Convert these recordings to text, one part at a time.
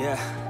Yeah.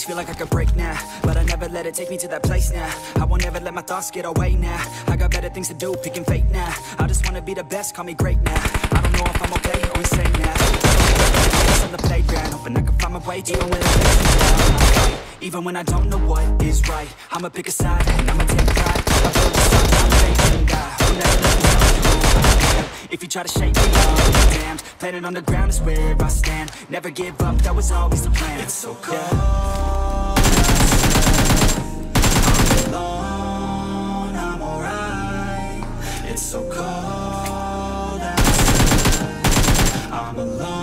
Always feel like I could break now. But I never let it take me to that place now. I won't ever let my thoughts get away now. I got better things to do, picking fate now. I just wanna be the best, call me great now. I don't know if I'm okay or insane now. I on the playground, hoping I can find my way even when down. Even when I don't know what is right, I'ma pick a side and I'ma take pride. I build this up, I'm facing God. I'll never let them me who I am. If you try to shake me, damned. Planet on the ground is where I stand. Never give up, that was always the plan. It's so cold. I'm alone, I'm alright. It's so cold outside. I'm alone,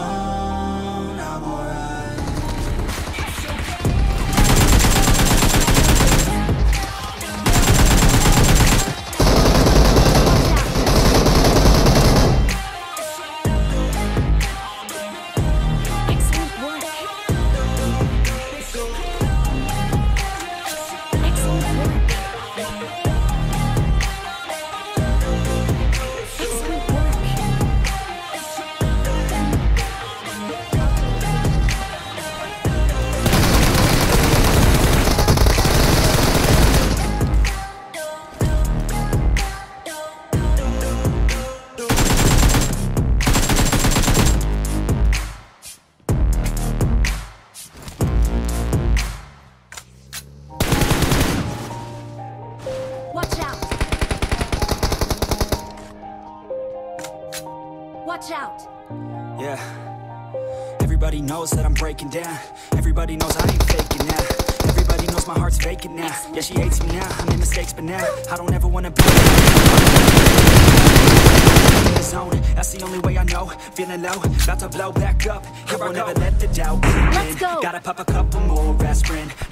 Yeah. Everybody knows that I'm breaking down. Everybody knows I ain't faking now. Everybody knows my heart's vacant now. Yeah, she hates me now. I made mistakes, but now I don't ever wanna be in the zone. That's the only way I know. Feeling low, about to blow back up. Here I will never let the doubt Let's go. Gotta pop a couple.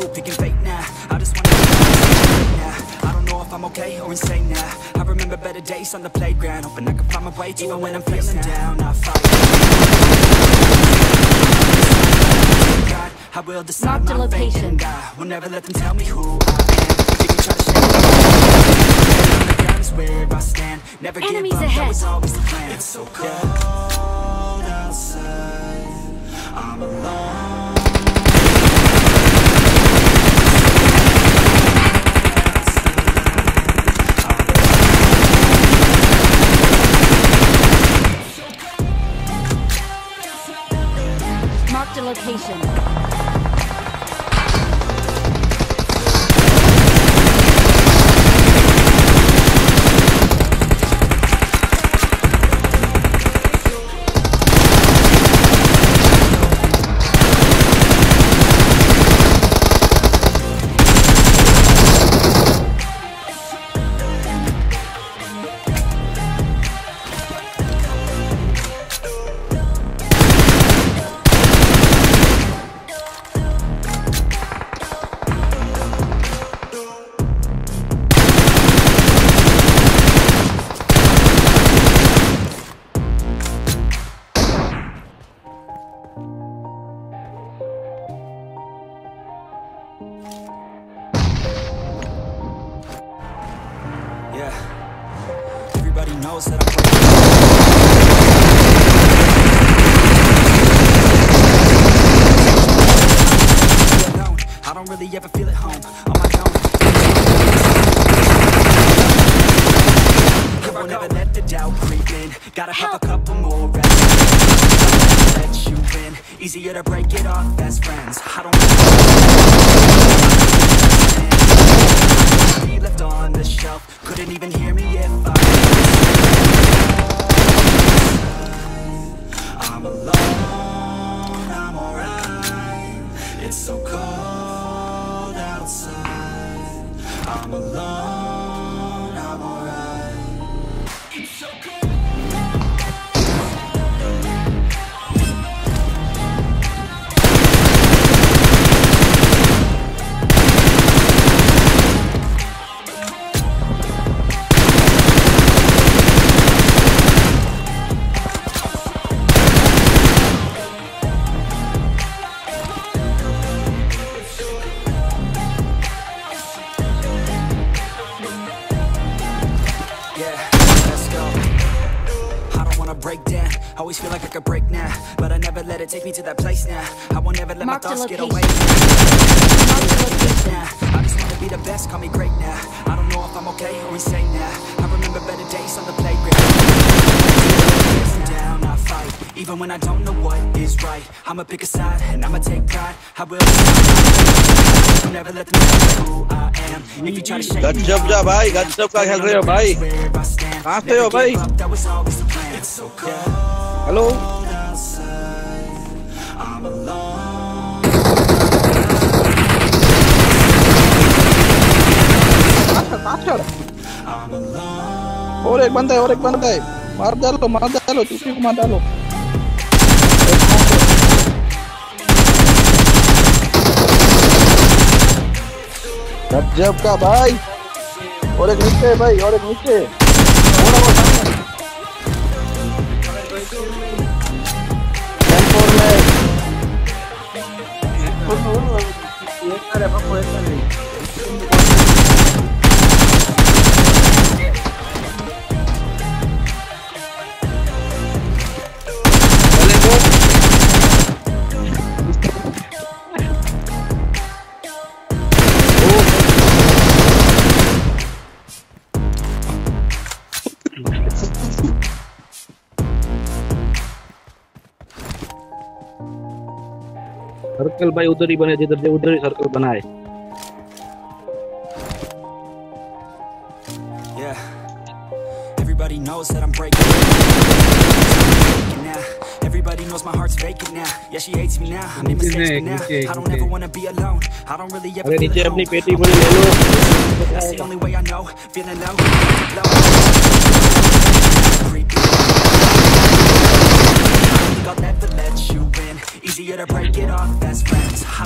do, picking fate now. I just wanna now. I don't know if I'm okay or insane now. I remember better days on the playground, hoping I can find my way even when I'm feeling down. I fight. God, I will decide Marked my fate location. and I will never let them tell me who I am. Try to shake me, is where I stand. Never Enemies give up, ahead. that was always the plan. It's so cold outside. Marked a location. Really ever feel at home on my own. I won't ever let the doubt creep in. Gotta pop a couple more reps. Let you in. Easier to break it off best friends. I don't take me to that place now. I won't ever let Mark my thoughts get away. I just wanna be the best, call me great now. I don't know if I'm okay or insane now. I remember better days on the playground. Down, I fight, even when I don't know what is right. I'ma pick a side and I'ma take pride. I will never let them know who I am. If you try to shake me, Gajab ja bhai, Gajab ka khel rahe ho bhai. Kahan se ho bhai? Hello. Alone. और एक बंदा है और एक बंदा है मार डालो मार डालो चुपी मार डालो गजब का भाई और एक नीचे भाई और एक नीचे थोड़ा वो सामने में सर्कल भाई उधर ही बने जिधर से उधर ही सर्कल बना है Everybody knows that I'm breaking. Now. Everybody knows my heart's vacant now. Yeah, she hates me now. I made mistakes, now I don't ever wanna be alone. I don't really ever That's the only way I know. Feeling low, low.